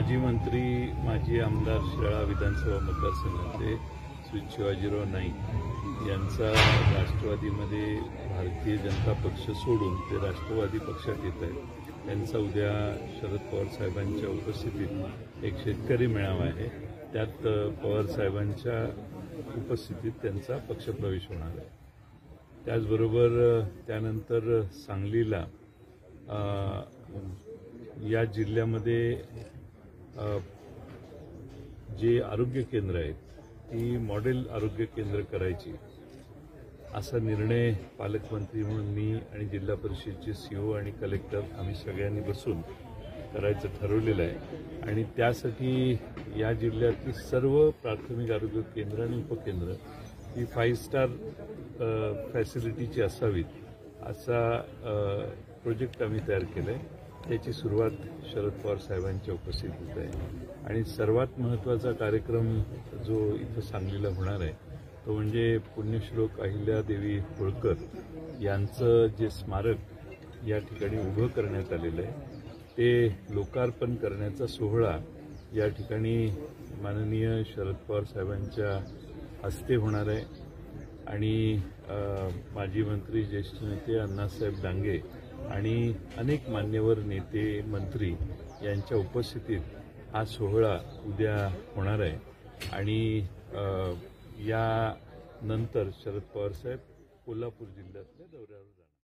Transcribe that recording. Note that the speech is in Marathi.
माजी मंत्री माजी आमदार शेळा विधानसभा मतदारसंघाचे श्री शिवाजीराव नाईक यांचा राष्ट्रवादीमध्ये भारतीय जनता पक्ष सोडून ते राष्ट्रवादी पक्षात येत आहेत. त्यांचा उद्या शरद पवार साहेबांच्या उपस्थितीत एक शेतकरी मेळावा आहे. त्यात पवार साहेबांच्या उपस्थितीत त्यांचा पक्षप्रवेश होणार आहे. त्याचबरोबर त्यानंतर सांगलीला या जिल्ह्यामध्ये जे आरोग्य केंद्र आहेत ती मॉडेल आरोग्य केंद्र करायची. असा निर्णय पालकमंत्री म्हणून मी आणि जिल्हा परिषदचे सीओ आणि कलेक्टर आम्ही सगळ्यांनी बसून करायचं ठरवलेलं आहे. आणि त्यासाठी या जिल्ह्यातली सर्व प्राथमिक आरोग्य केंद्र आणि उपकेंद्र ही फाईव्ह स्टार फॅसिलिटीची असावीत असा प्रोजेक्ट आम्ही तयार केला आहे त्याची सुरुवात शरद पवार साहेबांच्या उपस्थितीत आहे. आणि सर्वात महत्त्वाचा कार्यक्रम जो इथं सांगलीला होणार आहे तो म्हणजे पुण्यश्लोक अहिल्यादेवी होळकर यांचं जे स्मारक या ठिकाणी उभं करण्यात आलेलं आहे ते लोकार्पण करण्याचा सोहळा या ठिकाणी माननीय शरद पवार साहेबांच्या हस्ते होणार आहे. आणि माजी मंत्री ज्येष्ठ नेते अण्णासाहेब डांगे आणि अनेक मान्यवर नेते मंत्री यांच्या उपस्थितीत हा सोहळा उद्या होणार आहे. आणि या यानंतर शरद पवार साहेब कोल्हापूर जिल्ह्यातल्या दौऱ्यावर